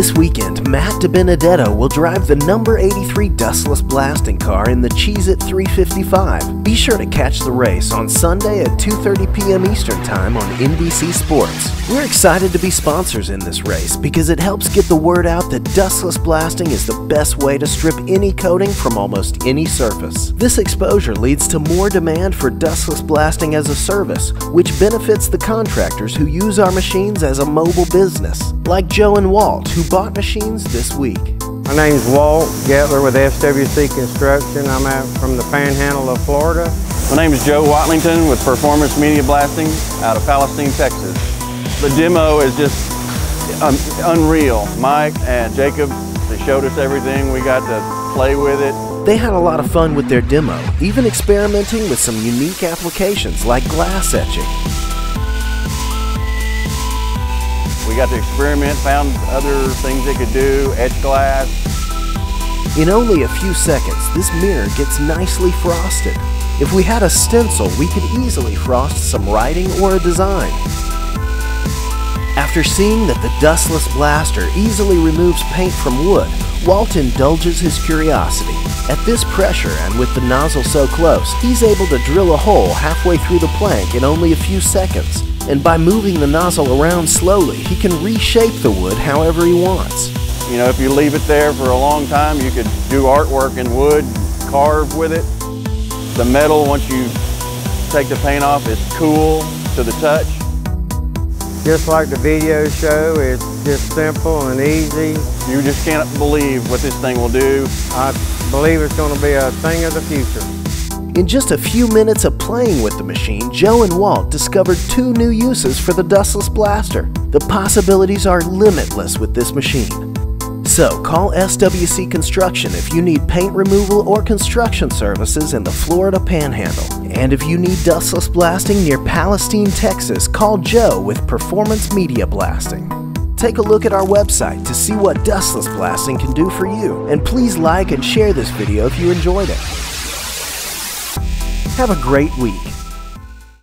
This weekend, Matt DiBenedetto will drive the number 83 dustless blasting car in the Cheez It 355. Be sure to catch the race on Sunday at 2:30 p.m. Eastern Time on NBC Sports. We're excited to be sponsors in this race because it helps get the word out that dustless blasting is the best way to strip any coating from almost any surface. This exposure leads to more demand for dustless blasting as a service, which benefits the contractors who use our machines as a mobile business, like Joe and Walt, who bought machines this week. My name's Walt Getler with SWC Construction. I'm out from the Panhandle of Florida. My name is Joe Watlington with Performance Media Blasting out of Palestine, Texas. The demo is just um, unreal. Mike and Jacob, they showed us everything. We got to play with it. They had a lot of fun with their demo, even experimenting with some unique applications like glass etching. We got to experiment, found other things they could do, etch glass. In only a few seconds, this mirror gets nicely frosted. If we had a stencil, we could easily frost some writing or a design. After seeing that the dustless blaster easily removes paint from wood, Walt indulges his curiosity. At this pressure and with the nozzle so close, he's able to drill a hole halfway through the plank in only a few seconds. And by moving the nozzle around slowly, he can reshape the wood however he wants. You know, if you leave it there for a long time, you could do artwork in wood, carve with it. The metal, once you take the paint off, is cool to the touch. Just like the video show, it's just simple and easy. You just can't believe what this thing will do. I believe it's going to be a thing of the future. In just a few minutes of playing with the machine, Joe and Walt discovered two new uses for the dustless blaster. The possibilities are limitless with this machine. So, call SWC Construction if you need paint removal or construction services in the Florida Panhandle. And if you need dustless blasting near Palestine, Texas, call Joe with Performance Media Blasting. Take a look at our website to see what dustless blasting can do for you. And please like and share this video if you enjoyed it. Have a great week.